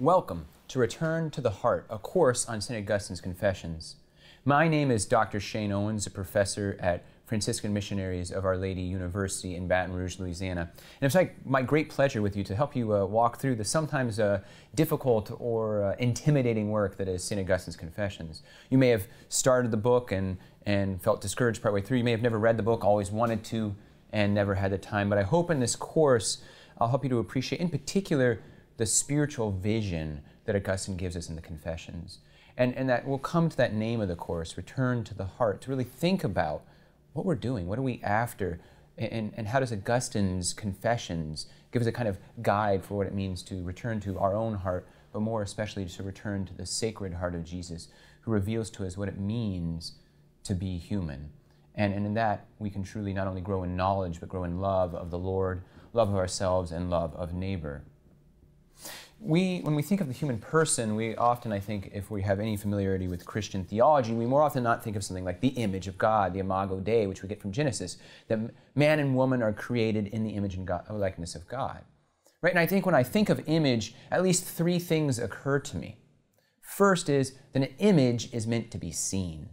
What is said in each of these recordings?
Welcome to Return to the Heart, a course on St. Augustine's Confessions. My name is Dr. Shane Owens, a professor at Franciscan Missionaries of Our Lady University in Baton Rouge, Louisiana. And it's like my great pleasure with you to help you uh, walk through the sometimes uh, difficult or uh, intimidating work that is St. Augustine's Confessions. You may have started the book and, and felt discouraged partway through. You may have never read the book, always wanted to, and never had the time. But I hope in this course I'll help you to appreciate, in particular, the spiritual vision that Augustine gives us in the Confessions. And, and that we'll come to that name of the course, Return to the Heart, to really think about what we're doing, what are we after, and, and how does Augustine's Confessions give us a kind of guide for what it means to return to our own heart, but more especially to return to the sacred heart of Jesus, who reveals to us what it means to be human. And, and in that, we can truly not only grow in knowledge, but grow in love of the Lord, love of ourselves, and love of neighbor we, when we think of the human person, we often, I think, if we have any familiarity with Christian theology, we more often not think of something like the image of God, the imago Dei, which we get from Genesis, that man and woman are created in the image and God, uh, likeness of God. Right? And I think when I think of image, at least three things occur to me. First is that an image is meant to be seen.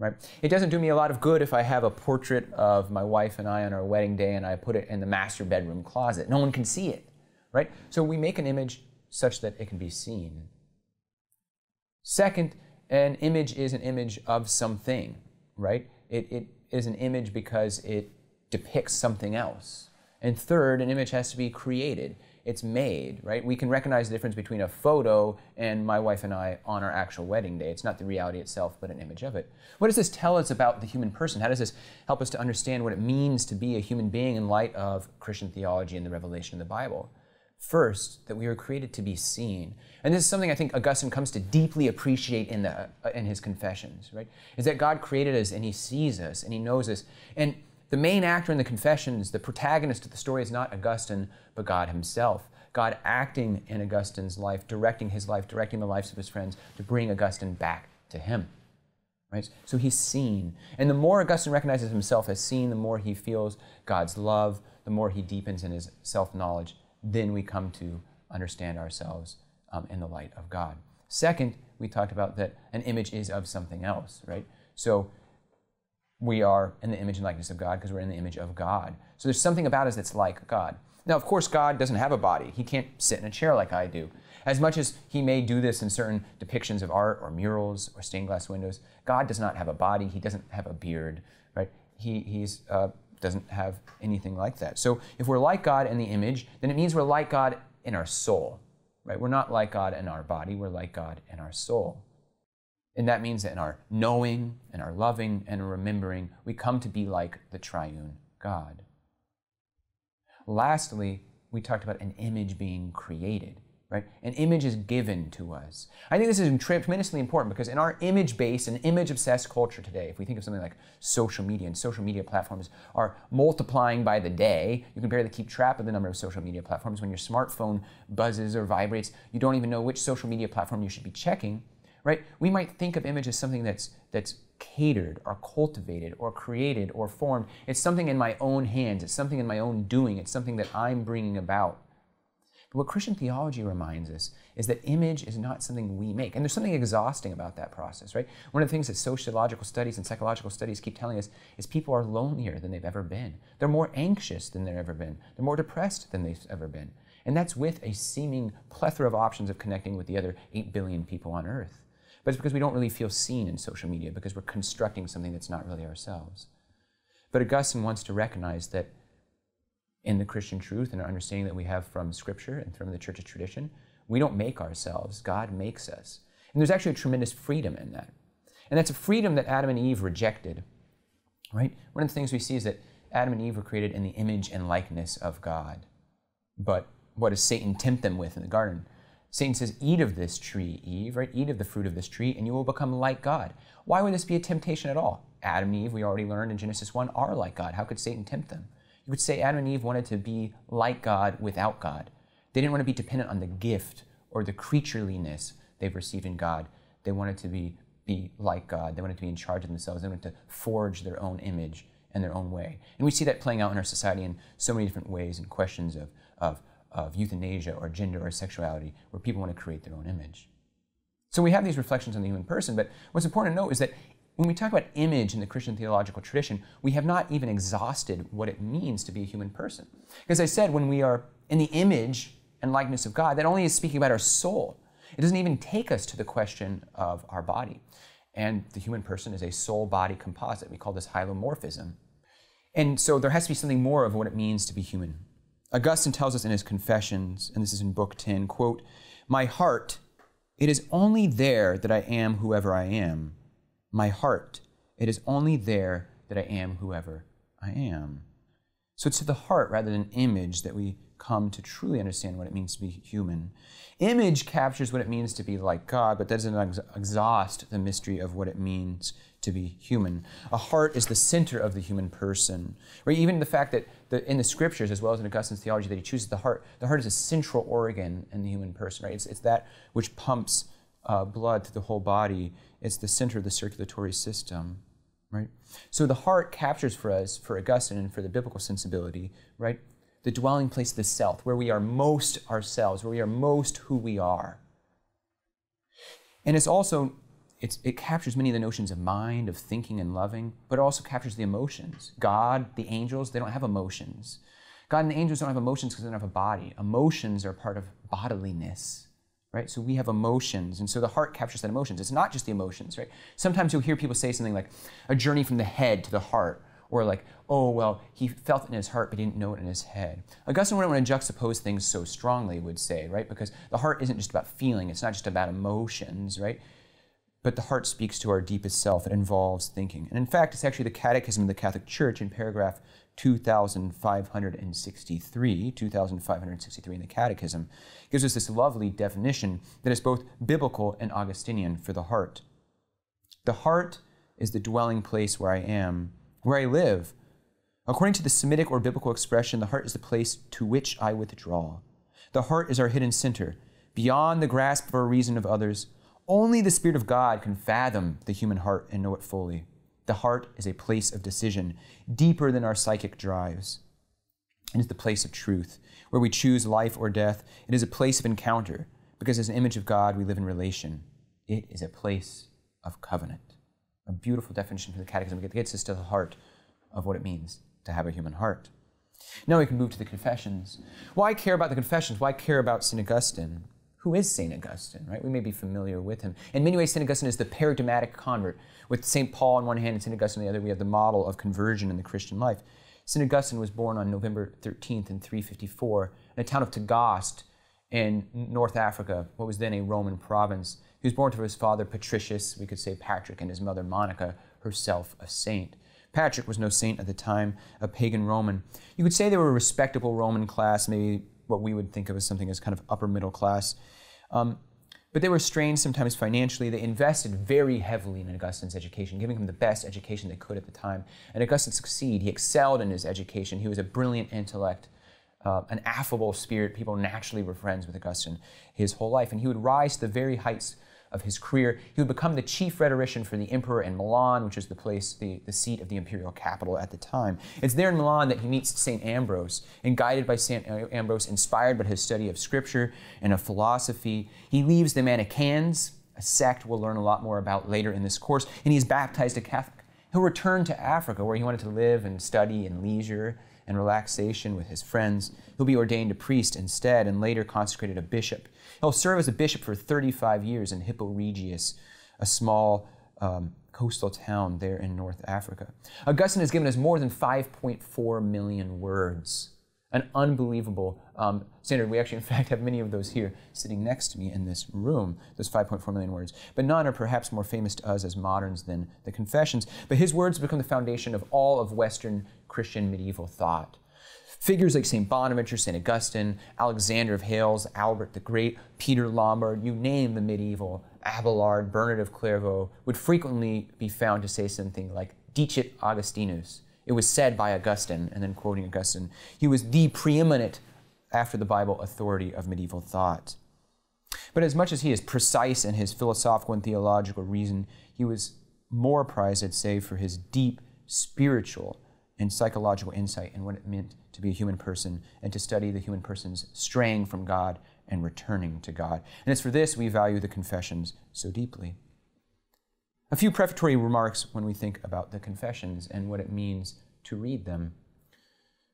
Right? It doesn't do me a lot of good if I have a portrait of my wife and I on our wedding day and I put it in the master bedroom closet. No one can see it right? So we make an image such that it can be seen. Second, an image is an image of something, right? It, it is an image because it depicts something else. And third, an image has to be created. It's made, right? We can recognize the difference between a photo and my wife and I on our actual wedding day. It's not the reality itself, but an image of it. What does this tell us about the human person? How does this help us to understand what it means to be a human being in light of Christian theology and the revelation of the Bible? First, that we were created to be seen. And this is something I think Augustine comes to deeply appreciate in, the, uh, in his confessions, right? Is that God created us and he sees us and he knows us. And the main actor in the confessions, the protagonist of the story is not Augustine, but God himself. God acting in Augustine's life, directing his life, directing the lives of his friends to bring Augustine back to him. Right? So he's seen. And the more Augustine recognizes himself as seen, the more he feels God's love, the more he deepens in his self knowledge then we come to understand ourselves um, in the light of God. Second, we talked about that an image is of something else, right? So we are in the image and likeness of God because we're in the image of God. So there's something about us that's like God. Now, of course, God doesn't have a body. He can't sit in a chair like I do. As much as he may do this in certain depictions of art or murals or stained glass windows, God does not have a body. He doesn't have a beard, right? He, he's uh, doesn't have anything like that. So if we're like God in the image, then it means we're like God in our soul. Right? We're not like God in our body, we're like God in our soul. And that means that in our knowing and our loving and remembering, we come to be like the triune God. Lastly, we talked about an image being created right? An image is given to us. I think this is tremendously important because in our image based and image obsessed culture today, if we think of something like social media and social media platforms are multiplying by the day, you can barely keep track of the number of social media platforms. When your smartphone buzzes or vibrates, you don't even know which social media platform you should be checking, right? We might think of image as something that's, that's catered or cultivated or created or formed. It's something in my own hands, it's something in my own doing, it's something that I'm bringing about. But what Christian theology reminds us is that image is not something we make. And there's something exhausting about that process, right? One of the things that sociological studies and psychological studies keep telling us is people are lonelier than they've ever been. They're more anxious than they've ever been. They're more depressed than they've ever been. And that's with a seeming plethora of options of connecting with the other 8 billion people on earth. But it's because we don't really feel seen in social media because we're constructing something that's not really ourselves. But Augustine wants to recognize that in the Christian truth and our understanding that we have from Scripture and from the church's tradition, we don't make ourselves, God makes us. And there's actually a tremendous freedom in that. And that's a freedom that Adam and Eve rejected. Right? One of the things we see is that Adam and Eve were created in the image and likeness of God. But what does Satan tempt them with in the garden? Satan says, Eat of this tree, Eve, right? Eat of the fruit of this tree, and you will become like God. Why would this be a temptation at all? Adam and Eve, we already learned in Genesis 1, are like God. How could Satan tempt them? You would say Adam and Eve wanted to be like God without God. They didn't want to be dependent on the gift or the creatureliness they've received in God. They wanted to be, be like God. They wanted to be in charge of themselves. They wanted to forge their own image and their own way. And we see that playing out in our society in so many different ways and questions of, of of euthanasia or gender or sexuality, where people want to create their own image. So we have these reflections on the human person, but what's important to note is that when we talk about image in the Christian theological tradition, we have not even exhausted what it means to be a human person. Because I said, when we are in the image and likeness of God, that only is speaking about our soul. It doesn't even take us to the question of our body. And the human person is a soul body composite. We call this hylomorphism. And so there has to be something more of what it means to be human. Augustine tells us in his Confessions, and this is in Book 10, quote, My heart, it is only there that I am whoever I am. My heart, it is only there that I am whoever I am. So it's to the heart rather than image that we come to truly understand what it means to be human. Image captures what it means to be like God, but that doesn't ex- exhaust the mystery of what it means to be human. A heart is the center of the human person. Or even the fact that the, in the scriptures, as well as in Augustine's theology, that he chooses the heart. The heart is a central organ in the human person, right? It's, it's that which pumps uh, blood to the whole body. It's the center of the circulatory system, right? So the heart captures for us, for Augustine and for the biblical sensibility, right? the dwelling place of the self, where we are most ourselves, where we are most who we are. And it's also, it's, it captures many of the notions of mind, of thinking and loving, but it also captures the emotions. God, the angels, they don't have emotions. God and the angels don't have emotions because they don't have a body. Emotions are part of bodiliness, right? So we have emotions, and so the heart captures that emotions. It's not just the emotions, right? Sometimes you'll hear people say something like a journey from the head to the heart, or like, oh, well, he felt it in his heart, but he didn't know it in his head. Augustine wouldn't want to juxtapose things so strongly, would say, right? Because the heart isn't just about feeling, it's not just about emotions, right? But the heart speaks to our deepest self. It involves thinking. And in fact, it's actually the Catechism of the Catholic Church in paragraph 2563, 2563 in the Catechism, gives us this lovely definition that is both biblical and Augustinian for the heart. The heart is the dwelling place where I am, where I live. According to the Semitic or biblical expression, the heart is the place to which I withdraw. The heart is our hidden center, beyond the grasp of our reason of others. Only the Spirit of God can fathom the human heart and know it fully. The heart is a place of decision, deeper than our psychic drives. It is the place of truth, where we choose life or death. It is a place of encounter, because as an image of God, we live in relation. It is a place of covenant a beautiful definition from the Catechism. It gets us to the heart of what it means to have a human heart. Now we can move to the Confessions. Why care about the Confessions? Why care about St. Augustine? Who is St. Augustine, right? We may be familiar with him. In many ways, St. Augustine is the paradigmatic convert. With St. Paul on one hand and St. Augustine on the other, we have the model of conversion in the Christian life. St. Augustine was born on November 13th in 354 in a town of Tagaste in North Africa, what was then a Roman province. He was born to his father Patricius, we could say Patrick, and his mother Monica, herself a saint. Patrick was no saint at the time, a pagan Roman. You could say they were a respectable Roman class, maybe what we would think of as something as kind of upper middle class. Um, but they were strained sometimes financially. They invested very heavily in Augustine's education, giving him the best education they could at the time. And Augustine succeeded. He excelled in his education. He was a brilliant intellect, uh, an affable spirit. People naturally were friends with Augustine his whole life. And he would rise to the very heights of his career. He would become the chief rhetorician for the emperor in Milan, which is the place, the, the seat of the imperial capital at the time. It's there in Milan that he meets St. Ambrose, and guided by St. Ambrose, inspired by his study of scripture and of philosophy, he leaves the Manichaeans, a sect we'll learn a lot more about later in this course, and he's baptized a Catholic. He'll return to Africa, where he wanted to live and study and leisure and relaxation with his friends. He'll be ordained a priest instead and later consecrated a bishop. He'll serve as a bishop for 35 years in Hippo Regius, a small um, coastal town there in North Africa. Augustine has given us more than 5.4 million words, an unbelievable um, standard. We actually, in fact, have many of those here sitting next to me in this room, those 5.4 million words. But none are perhaps more famous to us as moderns than the Confessions. But his words become the foundation of all of Western Christian medieval thought. Figures like St. Bonaventure, St. Augustine, Alexander of Hales, Albert the Great, Peter Lombard, you name the medieval, Abelard, Bernard of Clairvaux, would frequently be found to say something like, Dicit Augustinus. It was said by Augustine, and then quoting Augustine, he was the preeminent, after the Bible, authority of medieval thought. But as much as he is precise in his philosophical and theological reason, he was more prized, I'd say, for his deep spiritual and psychological insight in what it meant to be a human person and to study the human person's straying from God and returning to God. And it's for this we value the confessions so deeply. A few prefatory remarks when we think about the confessions and what it means to read them.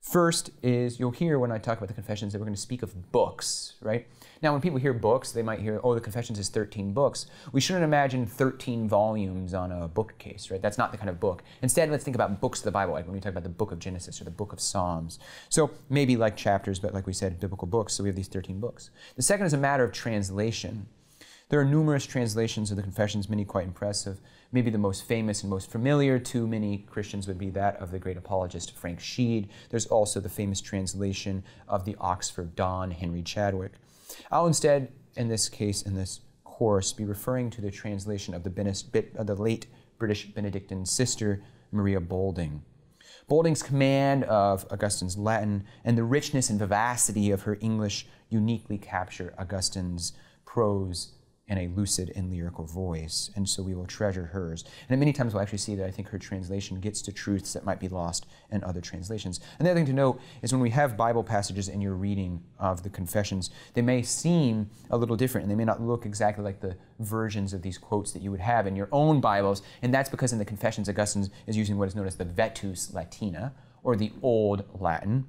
First is you'll hear when I talk about the confessions that we're going to speak of books, right? Now, when people hear books, they might hear, oh, the confessions is 13 books. We shouldn't imagine 13 volumes on a bookcase, right? That's not the kind of book. Instead, let's think about books of the Bible, like when we talk about the book of Genesis or the book of Psalms. So maybe like chapters, but like we said, biblical books. So we have these 13 books. The second is a matter of translation. There are numerous translations of the confessions, many quite impressive. Maybe the most famous and most familiar to many Christians would be that of the great apologist Frank Sheed. There's also the famous translation of the Oxford Don, Henry Chadwick. I'll instead, in this case, in this course, be referring to the translation of the, of the late British Benedictine sister, Maria Boulding. Boulding's command of Augustine's Latin and the richness and vivacity of her English uniquely capture Augustine's prose and a lucid and lyrical voice, and so we will treasure hers. And many times we'll actually see that I think her translation gets to truths that might be lost in other translations. And the other thing to note is when we have Bible passages in your reading of the confessions, they may seem a little different, and they may not look exactly like the versions of these quotes that you would have in your own Bibles, and that's because in the confessions, Augustine is using what is known as the Vetus Latina, or the Old Latin,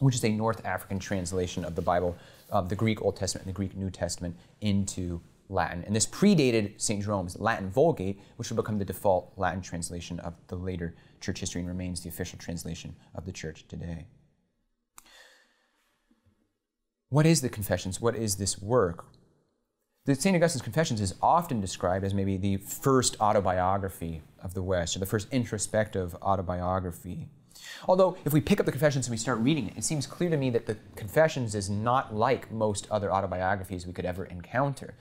which is a North African translation of the Bible, of the Greek Old Testament and the Greek New Testament into Latin. And this predated St. Jerome's Latin Vulgate, which would become the default Latin translation of the later church history and remains the official translation of the church today. What is the Confessions? What is this work? The St. Augustine's Confessions is often described as maybe the first autobiography of the West, or the first introspective autobiography. Although, if we pick up the Confessions and we start reading it, it seems clear to me that the Confessions is not like most other autobiographies we could ever encounter.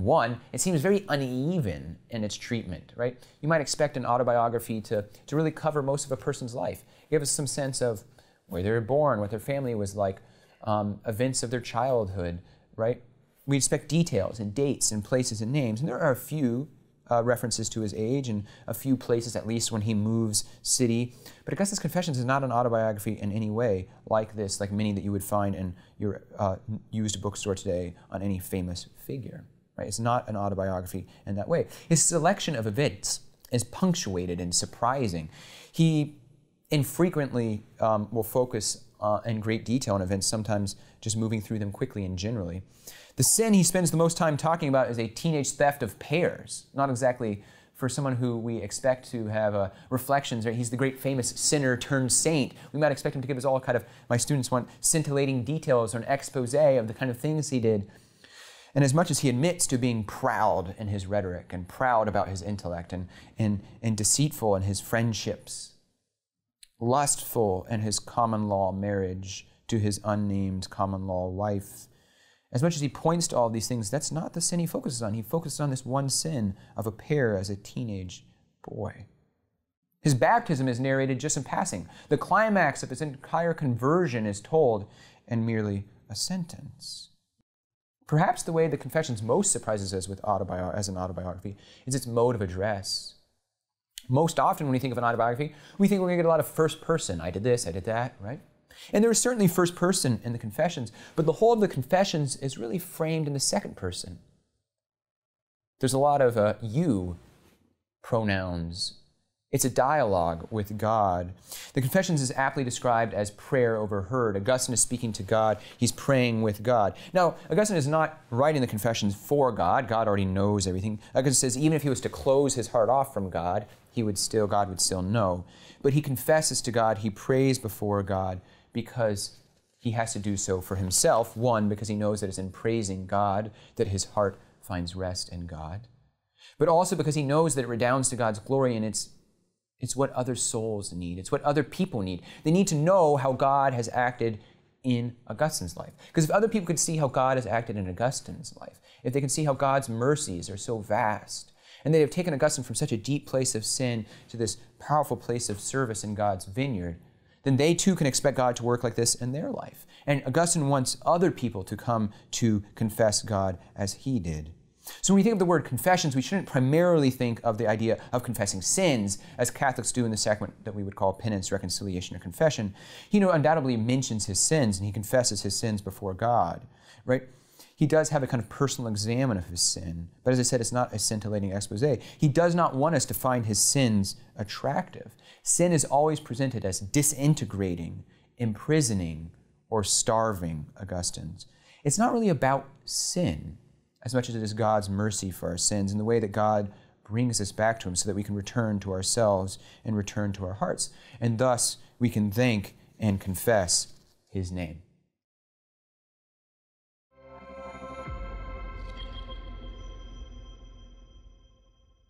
One, it seems very uneven in its treatment, right? You might expect an autobiography to, to really cover most of a person's life, give us some sense of where they were born, what their family was like, um, events of their childhood, right? We expect details and dates and places and names, and there are a few uh, references to his age and a few places at least when he moves city. But Augustine's Confessions is not an autobiography in any way like this, like many that you would find in your uh, used bookstore today on any famous figure. Right? It's not an autobiography in that way. His selection of events is punctuated and surprising. He infrequently um, will focus uh, in great detail on events, sometimes just moving through them quickly and generally. The sin he spends the most time talking about is a teenage theft of pears, not exactly for someone who we expect to have uh, reflections. Right? He's the great famous sinner turned saint. We might expect him to give us all kind of, my students want scintillating details or an expose of the kind of things he did. And as much as he admits to being proud in his rhetoric and proud about his intellect and, and, and deceitful in his friendships, lustful in his common law marriage to his unnamed common law wife, as much as he points to all these things, that's not the sin he focuses on. He focuses on this one sin of a pair as a teenage boy. His baptism is narrated just in passing. The climax of his entire conversion is told in merely a sentence. Perhaps the way the Confessions most surprises us with autobi- as an autobiography is its mode of address. Most often, when we think of an autobiography, we think we're going to get a lot of first person. I did this, I did that, right? And there is certainly first person in the Confessions, but the whole of the Confessions is really framed in the second person. There's a lot of uh, you pronouns it's a dialogue with God. The Confessions is aptly described as prayer overheard. Augustine is speaking to God, he's praying with God. Now, Augustine is not writing the Confessions for God. God already knows everything. Augustine says even if he was to close his heart off from God, he would still, God would still know. But he confesses to God, he prays before God because he has to do so for himself. One, because he knows that it's in praising God that his heart finds rest in God. But also because he knows that it redounds to God's glory and it's it's what other souls need. It's what other people need. They need to know how God has acted in Augustine's life. Because if other people could see how God has acted in Augustine's life, if they can see how God's mercies are so vast, and they have taken Augustine from such a deep place of sin to this powerful place of service in God's vineyard, then they too can expect God to work like this in their life. And Augustine wants other people to come to confess God as he did. So when we think of the word confessions, we shouldn't primarily think of the idea of confessing sins, as Catholics do in the sacrament that we would call penance, reconciliation, or confession. He you know, undoubtedly mentions his sins and he confesses his sins before God, right? He does have a kind of personal examine of his sin, but as I said, it's not a scintillating expose. He does not want us to find his sins attractive. Sin is always presented as disintegrating, imprisoning, or starving Augustines. It's not really about sin as much as it is God's mercy for our sins and the way that God brings us back to Him so that we can return to ourselves and return to our hearts. And thus we can thank and confess His name.